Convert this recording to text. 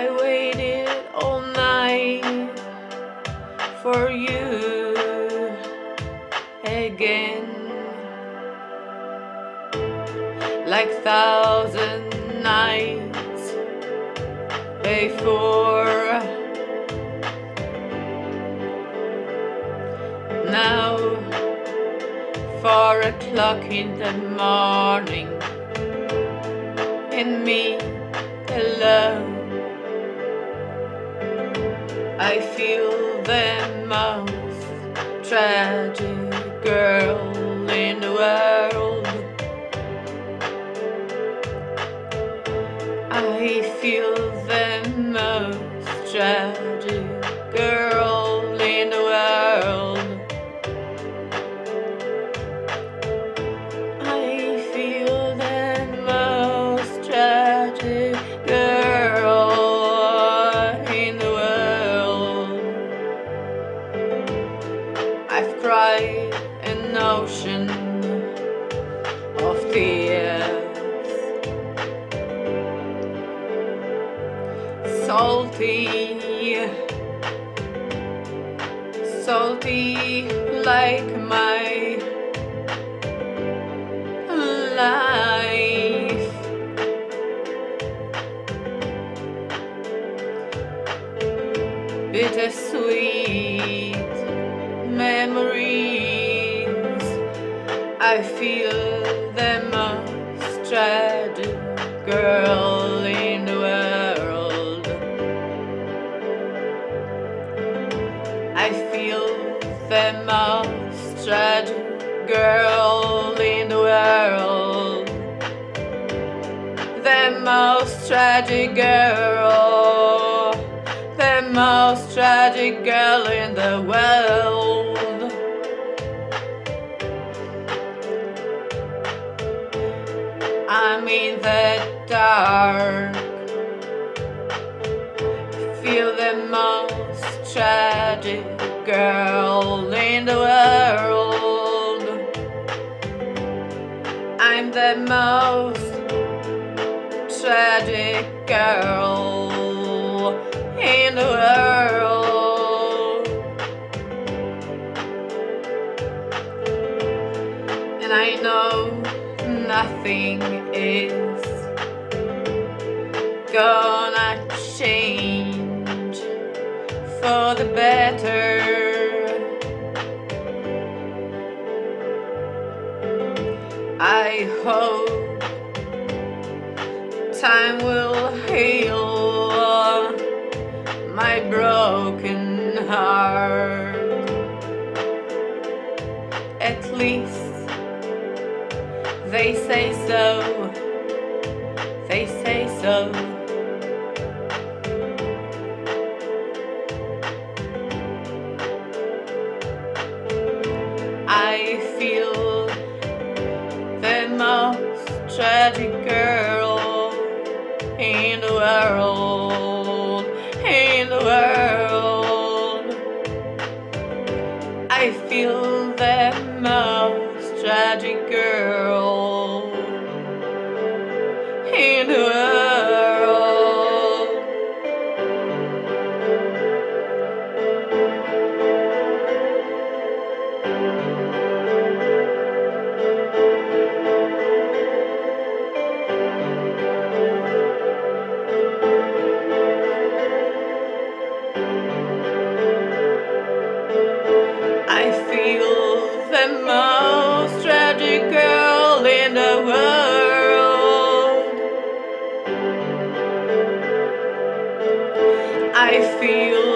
I waited all night for you again. Like thousand nights before. Now, four o'clock in the morning, and me alone. I feel the most tragic girl in the world. I feel the salty like my life. Bittersweet memories. I feel the most tragic girl tragic girl in the world. The most tragic girl. The most tragic girl in the world. I'm in the dark. Feel the most tragic girl in the world. The most tragic girl in the world. And I know nothing is gonna I hope time will heal my broken heart. At least they say so. They say so. I feel feel the most tragic girl. In the I feel